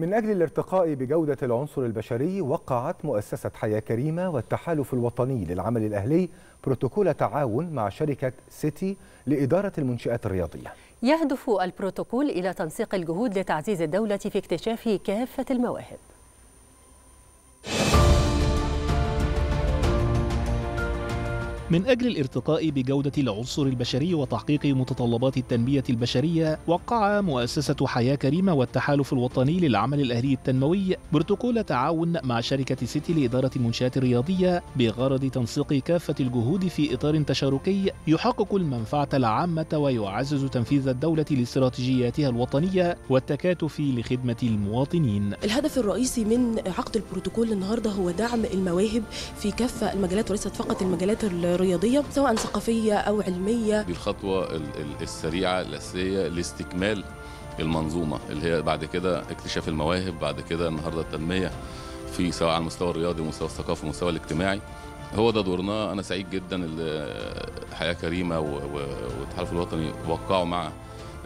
من أجل الارتقاء بجودة العنصر البشري وقعت مؤسسة حياة كريمة والتحالف الوطني للعمل الأهلي بروتوكول تعاون مع شركة سيتي لإدارة المنشآت الرياضية. يهدف البروتوكول إلى تنسيق الجهود لتعزيز الدولة في اكتشاف كافة المواهب. من أجل الارتقاء بجودة العنصر البشري وتحقيق متطلبات التنمية البشرية وقع مؤسسة حياة كريمة والتحالف الوطني للعمل الأهلي التنموي بروتوكول تعاون مع شركة سيتي لإدارة المنشآت الرياضية بغرض تنسيق كافة الجهود في إطار تشاركي يحقق المنفعة العامة ويعزز تنفيذ الدولة لاستراتيجياتها الوطنية والتكاتف لخدمة المواطنين. الهدف الرئيسي من عقد البروتوكول النهارده هو دعم المواهب في كافة المجالات وليست فقط المجالات الرياضية سواء ثقافية أو علمية. دي الخطوة السريعة الأساسية لاستكمال المنظومة اللي هي بعد كده اكتشاف المواهب بعد كده النهاردة التنمية في سواء على المستوى الرياضي ومستوى الثقافي ومستوى الاجتماعي. هو ده دورنا. أنا سعيد جدا اللي حياة كريمة والتحالف الوطني وقعوا مع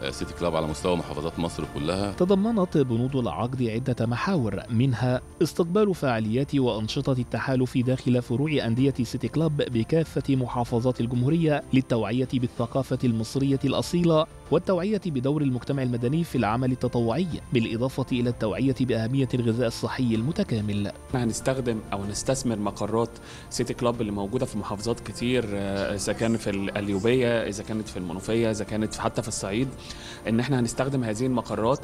سيتي كلاب على مستوى محافظات مصر كلها. تضمنت بنود العقد عدة محاور منها استقبال فعاليات وأنشطة التحالف داخل فروع أندية سيتي كلاب بكافة محافظات الجمهورية للتوعية بالثقافة المصرية الأصيلة والتوعية بدور المجتمع المدني في العمل التطوعي بالإضافة إلى التوعية بأهمية الغذاء الصحي المتكامل. هنستخدم أو نستثمر مقرات سيتي كلاب اللي موجودة في محافظات كتير إذا كان في القليوبية إذا كانت في المنوفية إذا كانت حتى في الصعيد. إن إحنا هنستخدم هذه المقرات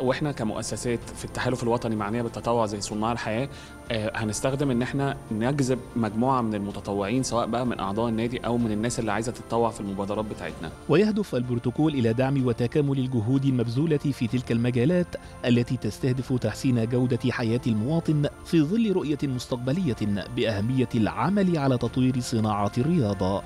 وإحنا كمؤسسات في التحالف الوطني معنيه بالتطوع زي صناع الحياة هنستخدم إن إحنا نجذب مجموعة من المتطوعين سواء بقى من أعضاء النادي أو من الناس اللي عايزة تتطوع في المبادرات بتاعتنا. ويهدف البروتوكول إلى دعم وتكامل الجهود المبذولة في تلك المجالات التي تستهدف تحسين جودة حياة المواطن في ظل رؤية مستقبلية بأهمية العمل على تطوير صناعة الرياضة.